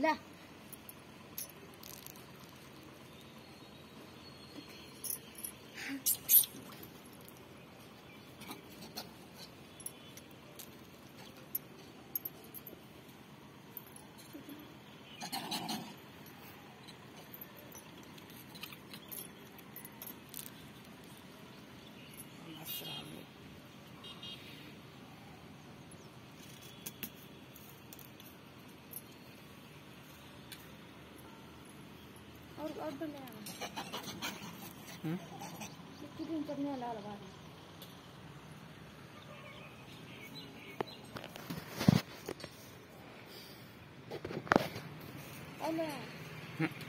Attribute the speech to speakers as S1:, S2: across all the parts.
S1: La. और हम्म? और बने हम कितने करने लाल बार अल्लाह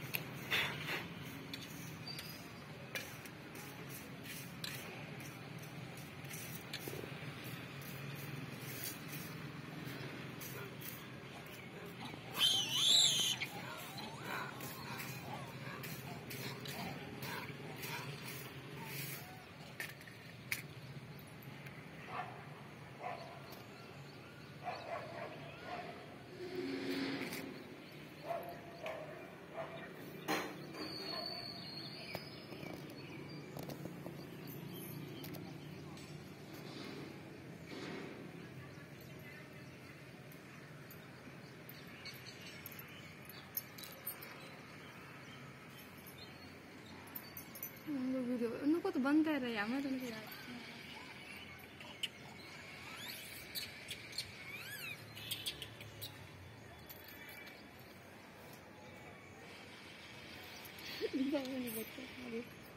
S1: video 누구도 만들어 야마던지 이상한 거 같아